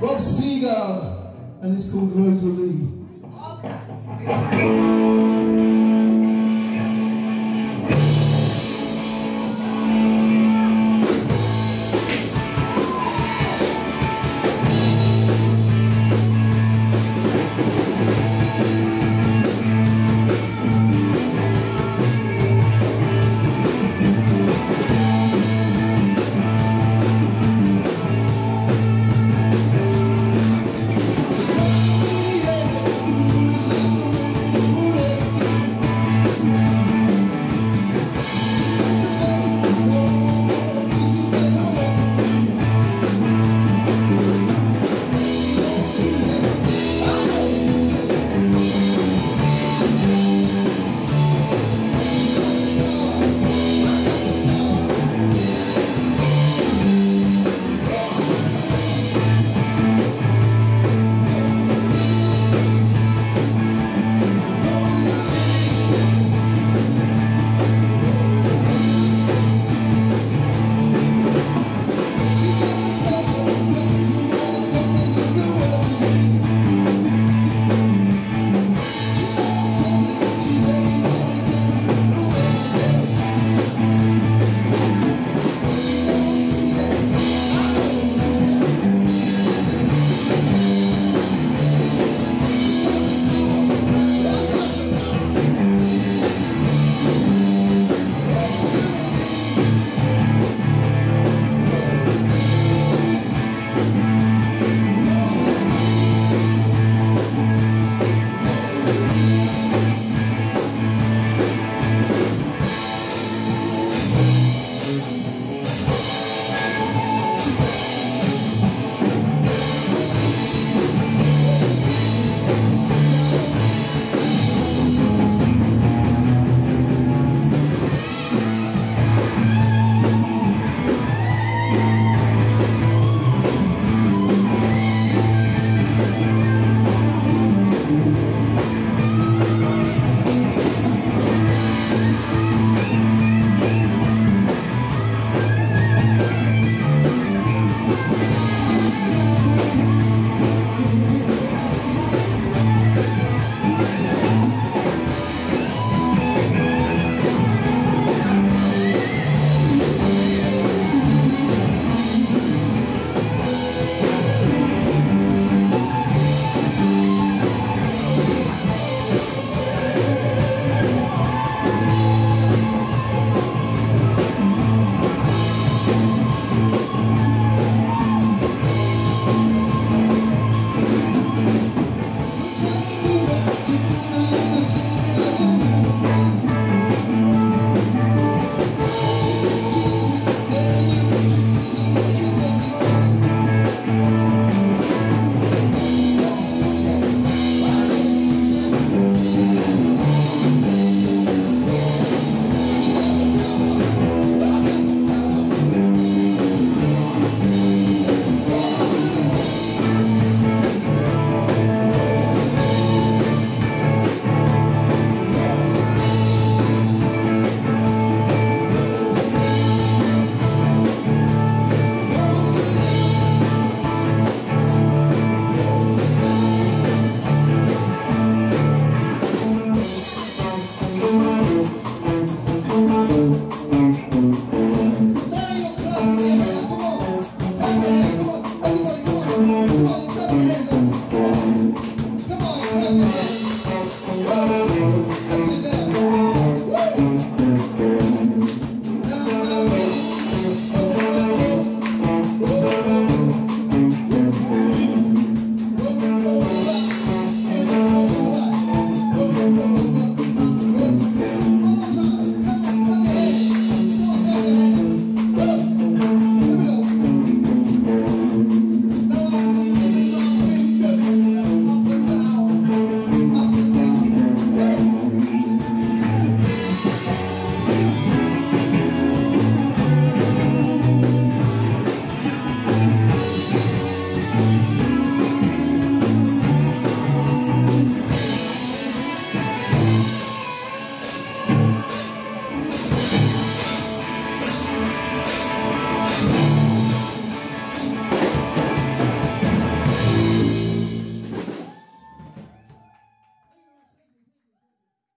Bob Seger, and it's called Rosalie. Okay. Olha